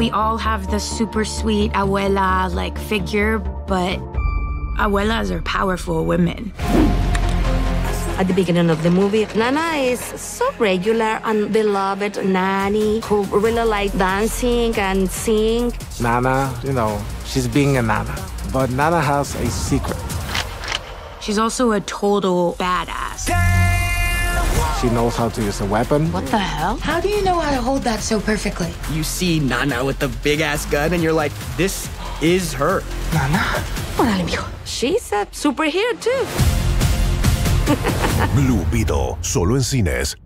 We all have the super sweet abuela like figure, but abuelas are powerful women. At the beginning of the movie, Nana is so regular and beloved nanny who really like dancing and sing. Nana, you know, she's being a Nana. But Nana has a secret. She's also a total badass. She knows how to use a weapon. What the hell? How do you know how to hold that so perfectly? You see Nana with the big ass gun, and you're like, this is her. Órale, mijo. She's a superhero too. Blue Beetle, solo en cines.